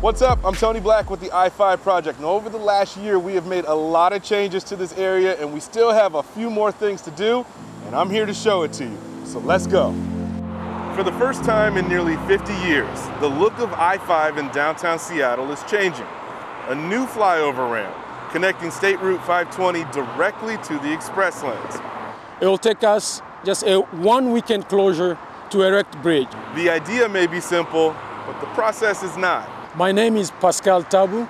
What's up? I'm Tony Black with the I-5 Project. And over the last year, we have made a lot of changes to this area and we still have a few more things to do, and I'm here to show it to you. So let's go. For the first time in nearly 50 years, the look of I-5 in downtown Seattle is changing. A new flyover ramp connecting State Route 520 directly to the express lanes. It will take us just a one weekend closure to erect bridge. The idea may be simple, but the process is not. My name is Pascal Tabu,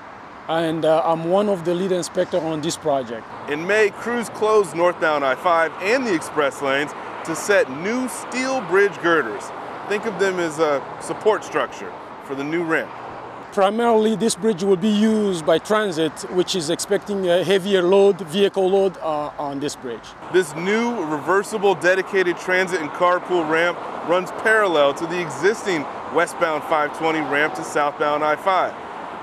and uh, I'm one of the lead inspectors on this project. In May, crews closed northbound I-5 and the express lanes to set new steel bridge girders. Think of them as a support structure for the new ramp. Primarily, this bridge will be used by transit, which is expecting a heavier load, vehicle load uh, on this bridge. This new reversible dedicated transit and carpool ramp runs parallel to the existing westbound 520 ramp to southbound I-5,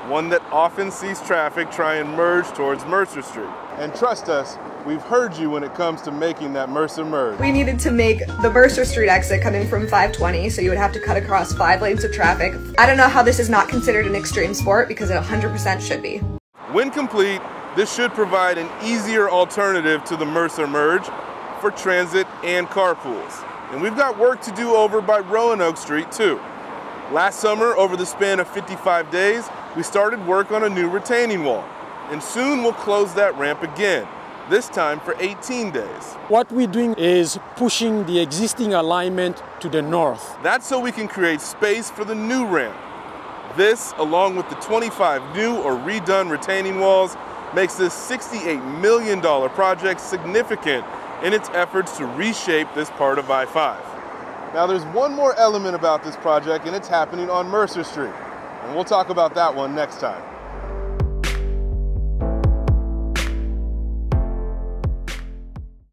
one that often sees traffic try and merge towards Mercer Street. And trust us, we've heard you when it comes to making that Mercer merge. We needed to make the Mercer Street exit coming from 520, so you would have to cut across five lanes of traffic. I don't know how this is not considered an extreme sport because it 100% should be. When complete, this should provide an easier alternative to the Mercer merge for transit and carpools. And we've got work to do over by Roanoke Street too. Last summer, over the span of 55 days, we started work on a new retaining wall. And soon we'll close that ramp again, this time for 18 days. What we're doing is pushing the existing alignment to the north. That's so we can create space for the new ramp. This, along with the 25 new or redone retaining walls, makes this $68 million project significant in its efforts to reshape this part of I-5. Now there's one more element about this project and it's happening on Mercer Street. And we'll talk about that one next time.